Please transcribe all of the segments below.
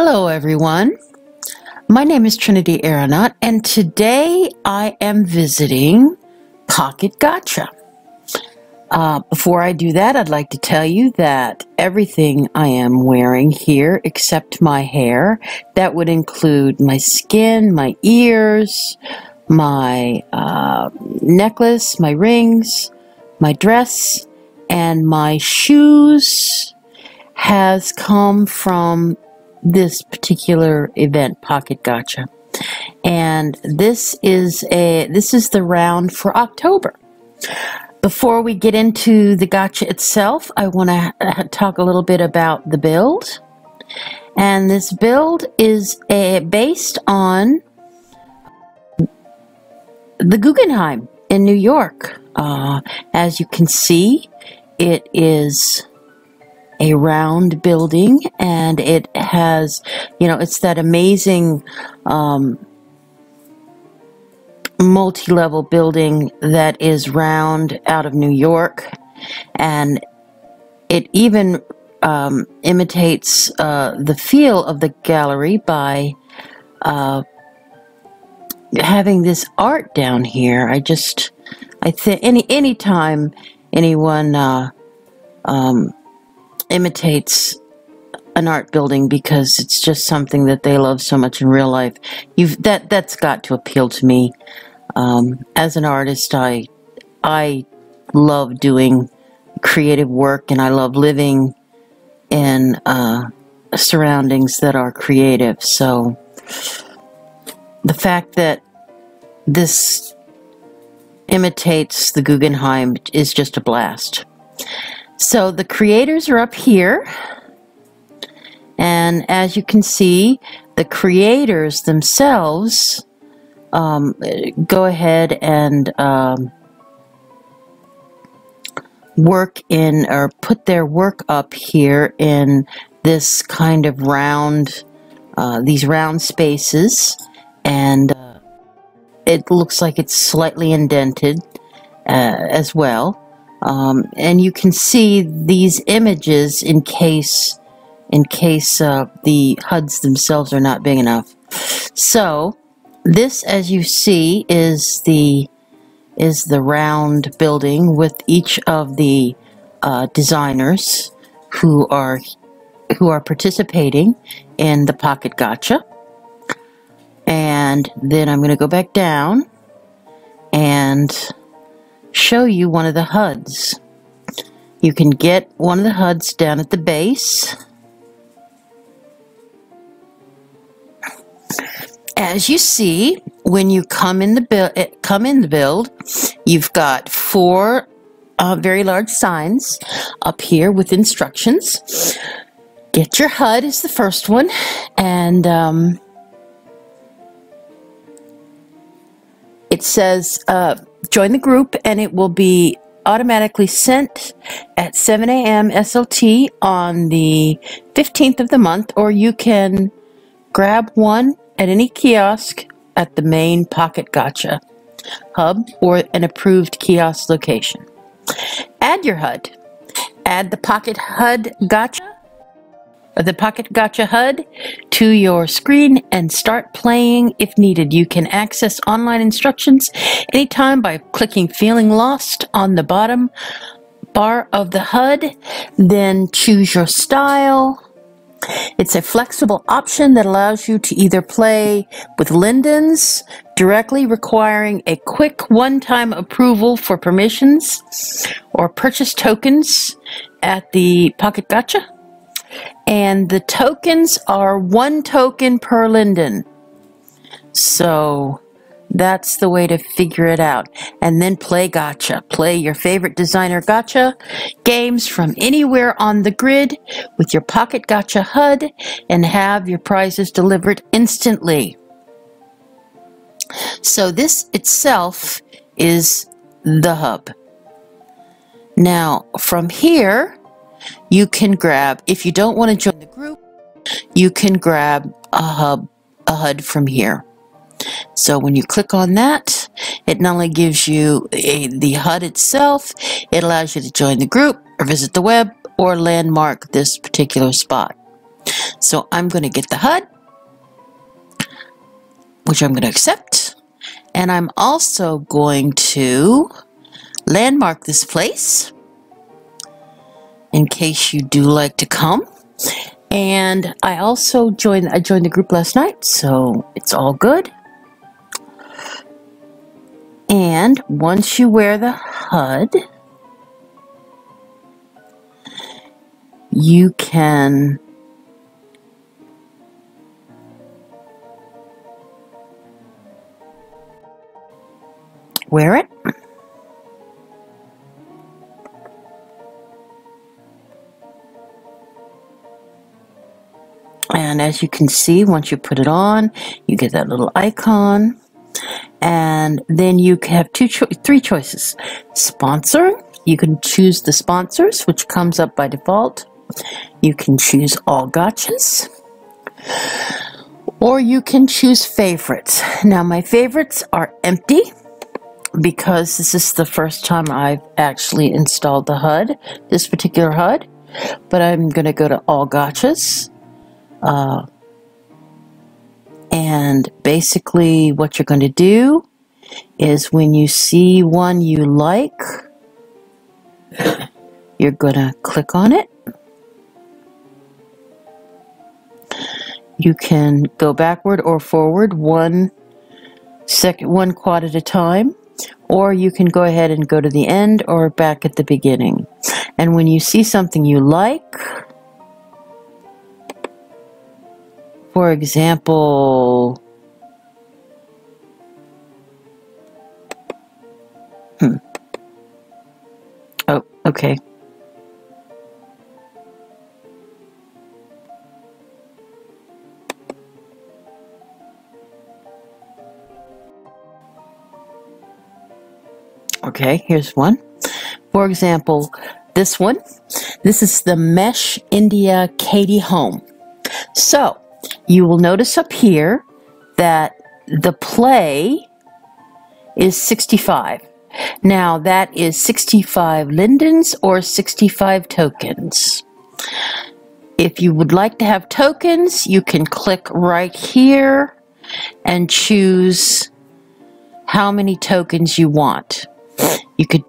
Hello, everyone. My name is Trinity Aironaut, and today I am visiting Pocket Gacha. Uh, before I do that, I'd like to tell you that everything I am wearing here, except my hair, that would include my skin, my ears, my uh, necklace, my rings, my dress, and my shoes, has come from this particular event, Pocket Gacha. And this is a this is the round for October. Before we get into the gacha itself, I want to talk a little bit about the build. And this build is a, based on the Guggenheim in New York. Uh, as you can see, it is a round building and it has, you know, it's that amazing um, multi level building that is round out of New York. And it even um, imitates uh, the feel of the gallery by uh, having this art down here. I just, I think any any time anyone uh, um, imitates an art building because it's just something that they love so much in real life. You've that that's got to appeal to me. Um, as an artist, I I love doing creative work, and I love living in uh, surroundings that are creative. So the fact that this imitates the Guggenheim is just a blast. So the creators are up here. And as you can see, the creators themselves um, go ahead and um, work in or put their work up here in this kind of round, uh, these round spaces. And uh, it looks like it's slightly indented uh, as well. Um, and you can see these images in case in case uh, the HUDs themselves are not big enough. So this, as you see, is the is the round building with each of the uh, designers who are who are participating in the Pocket Gacha. And then I'm going to go back down and show you one of the HUDs. You can get one of the HUDs down at the base. As you see, when you come in the build, eh, come in the build, you've got four uh, very large signs up here with instructions. Get your HUD is the first one, and um, it says uh, join the group and it will be automatically sent at 7 a.m. SLT on the 15th of the month, or you can grab one at any kiosk at the main Pocket Gacha hub or an approved kiosk location. Add your HUD. Add the Pocket HUD Gacha the Pocket Gacha HUD to your screen and start playing if needed. You can access online instructions anytime by clicking Feeling Lost on the bottom bar of the HUD, then choose your style. It's a flexible option that allows you to either play with Lindens directly requiring a quick one-time approval for permissions or purchase tokens at the Pocket Gacha and the tokens are one token per linden. So that's the way to figure it out. And then play gacha. Play your favorite designer gacha games from anywhere on the grid with your pocket gacha HUD and have your prizes delivered instantly. So this itself is the hub. Now from here, you can grab, if you don't want to join the group, you can grab a hub, a HUD from here. So when you click on that, it not only gives you a, the HUD itself, it allows you to join the group or visit the web or landmark this particular spot. So I'm going to get the HUD, which I'm going to accept. And I'm also going to landmark this place in case you do like to come. And I also joined I joined the group last night, so it's all good. And once you wear the HUD, you can wear it. As you can see, once you put it on, you get that little icon. And then you have two, cho three choices. Sponsor, you can choose the sponsors, which comes up by default. You can choose all gachas. Or you can choose favorites. Now my favorites are empty because this is the first time I've actually installed the HUD, this particular HUD. But I'm going to go to all gachas. Uh, and basically what you're going to do is when you see one you like, you're going to click on it. You can go backward or forward one second, one quad at a time, or you can go ahead and go to the end or back at the beginning. And when you see something you like, for example, hmm. Oh, okay. Okay, here's one. For example, this one. This is the Mesh India Katie Home. So, you will notice up here that the play is 65. Now, that is 65 lindens or 65 tokens. If you would like to have tokens, you can click right here and choose how many tokens you want. You could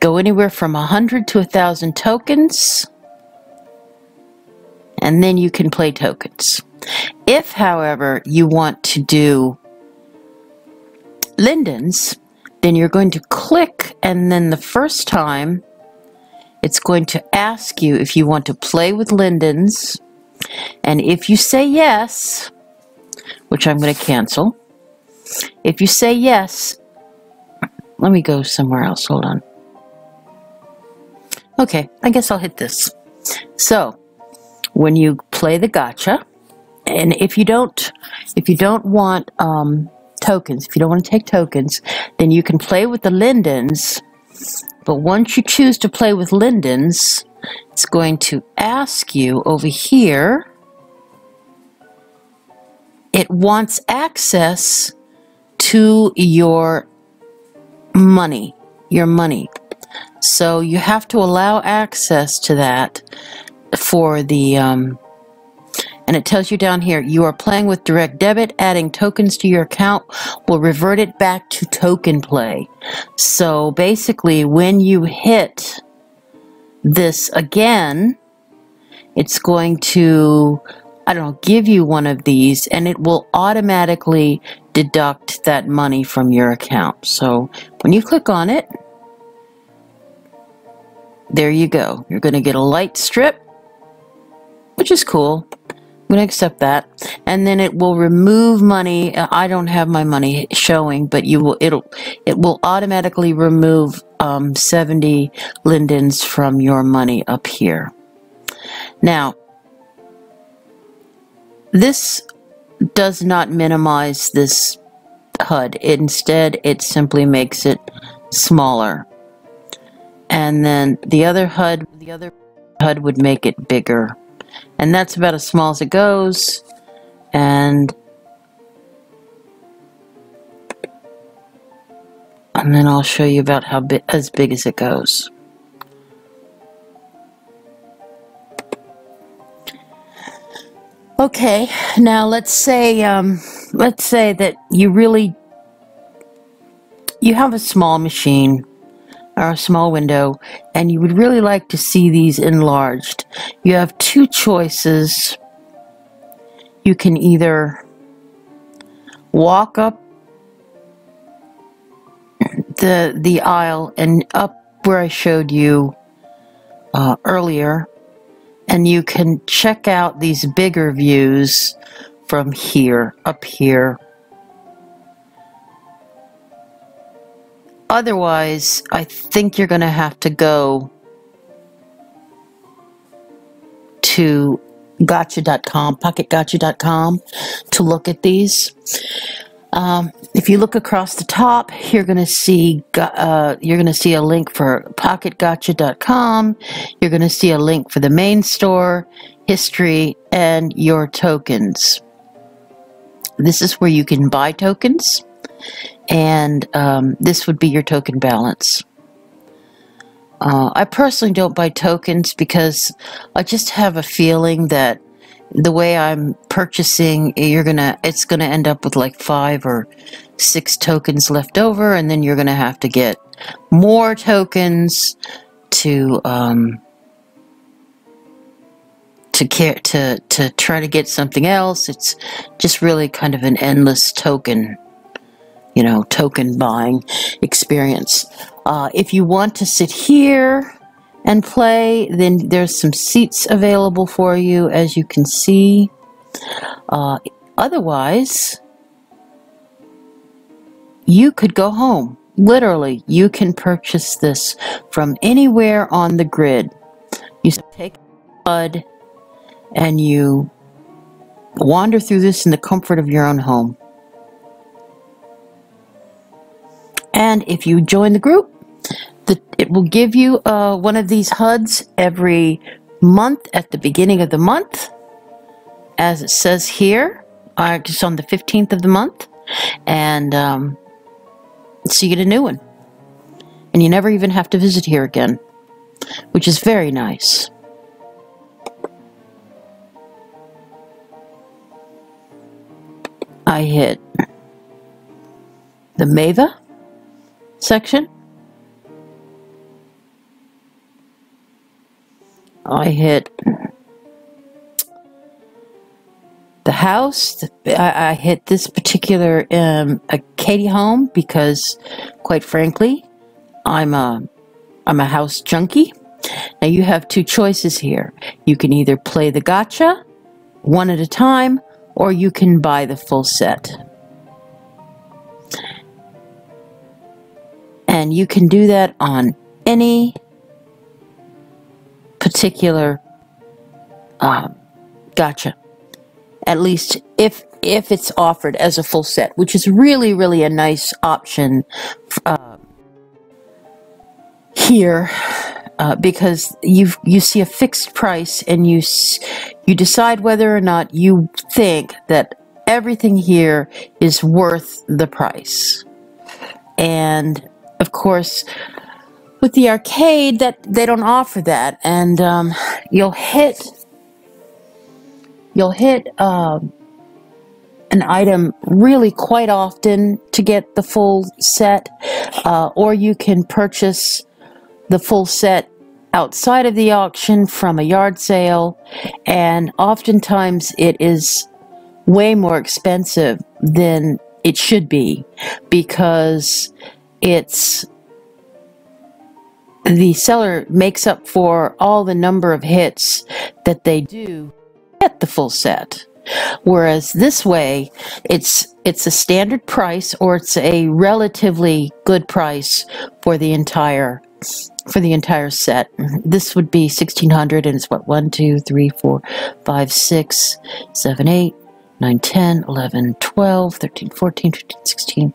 go anywhere from 100 to 1,000 tokens, and then you can play tokens. If, however, you want to do lindens, then you're going to click, and then the first time it's going to ask you if you want to play with lindens, and if you say yes, which I'm going to cancel, if you say yes, let me go somewhere else. Hold on. Okay, I guess I'll hit this. So, when you play the gacha, and if you don't, if you don't want um, tokens, if you don't want to take tokens, then you can play with the lindens. But once you choose to play with lindens, it's going to ask you over here. It wants access to your money, your money. So you have to allow access to that for the, um, and it tells you down here, you are playing with direct debit, adding tokens to your account will revert it back to token play. So basically, when you hit this again, it's going to, I don't know, give you one of these and it will automatically deduct that money from your account. So when you click on it, there you go. You're going to get a light strip, which is cool. I'm going to accept that. And then it will remove money. I don't have my money showing, but you will, it'll, it will automatically remove um, 70 lindens from your money up here. Now, this does not minimize this HUD. Instead, it simply makes it smaller. And then the other HUD, the other HUD would make it bigger. And that's about as small as it goes. And and then I'll show you about how big, as big as it goes. Okay, now let's say um, let's say that you really you have a small machine or a small window and you would really like to see these enlarged. You have two choices. You can either walk up the the aisle and up where I showed you uh, earlier and you can check out these bigger views from here, up here. Otherwise, I think you're going to have to go to gacha.com, pocketgacha.com to look at these. Um, if you look across the top, you're going to see uh, you're going to see a link for PocketGacha.com. You're going to see a link for the main store, history, and your tokens. This is where you can buy tokens, and um, this would be your token balance. Uh, I personally don't buy tokens because I just have a feeling that the way I'm purchasing, you're gonna it's gonna end up with like five or six tokens left over, and then you're gonna have to get more tokens to um, to care to to try to get something else. It's just really kind of an endless token, you know, token buying experience. Uh, if you want to sit here and play, then there's some seats available for you, as you can see. Uh, otherwise, you could go home. Literally, you can purchase this from anywhere on the grid. You take blood and you wander through this in the comfort of your own home. And if you join the group, the, it will give you uh, one of these HUDs every month at the beginning of the month, as it says here, uh, just on the 15th of the month, and um, so you get a new one. And you never even have to visit here again, which is very nice. I hit the Mava section I hit the house. I, I hit this particular um, a Katie home because, quite frankly, I'm a I'm a house junkie. Now you have two choices here. You can either play the gacha one at a time, or you can buy the full set. And you can do that on any particular um, gacha. At least if if it's offered as a full set, which is really really a nice option uh, here. Uh, because you you see a fixed price and you you decide whether or not you think that everything here is worth the price. And of course, with the arcade that they don't offer that. And um, you'll hit you'll hit um, an item really quite often to get the full set uh, or you can purchase the full set outside of the auction from a yard sale. And oftentimes it is way more expensive than it should be because it's the seller makes up for all the number of hits that they do get the full set. Whereas this way, it's it's a standard price or it's a relatively good price for the entire for the entire set. This would be sixteen hundred, and it's what one, two, three, four, five, six, seven, eight, nine, ten, eleven, twelve, thirteen, fourteen, fifteen, sixteen.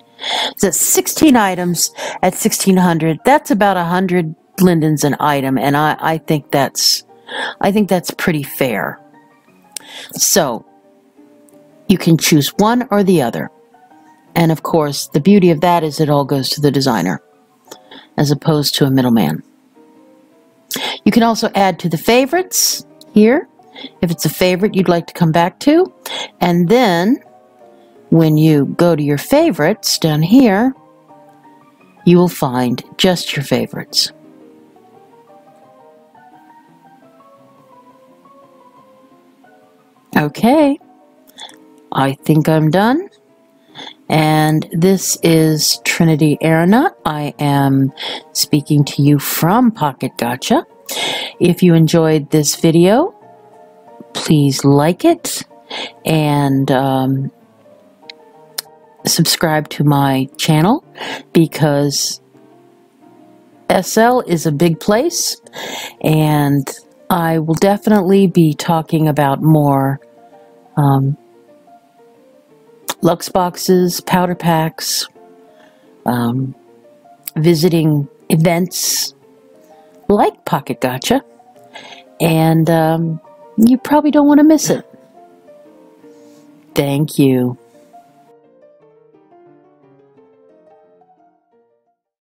So 16 items at 1600. That's about 100 lindens an item, and I, I think that's I think that's pretty fair. So you can choose one or the other. And of course, the beauty of that is it all goes to the designer as opposed to a middleman. You can also add to the favorites here if it's a favorite you'd like to come back to. And then when you go to your favorites down here, you will find just your favorites. Okay, I think I'm done. And this is Trinity Aironaut. I am speaking to you from Pocket Gacha. If you enjoyed this video, please like it and um, subscribe to my channel because SL is a big place and I will definitely be talking about more um, Lux boxes, powder packs, um, visiting events like Pocket Gacha, and um, you probably don't want to miss it. Thank you.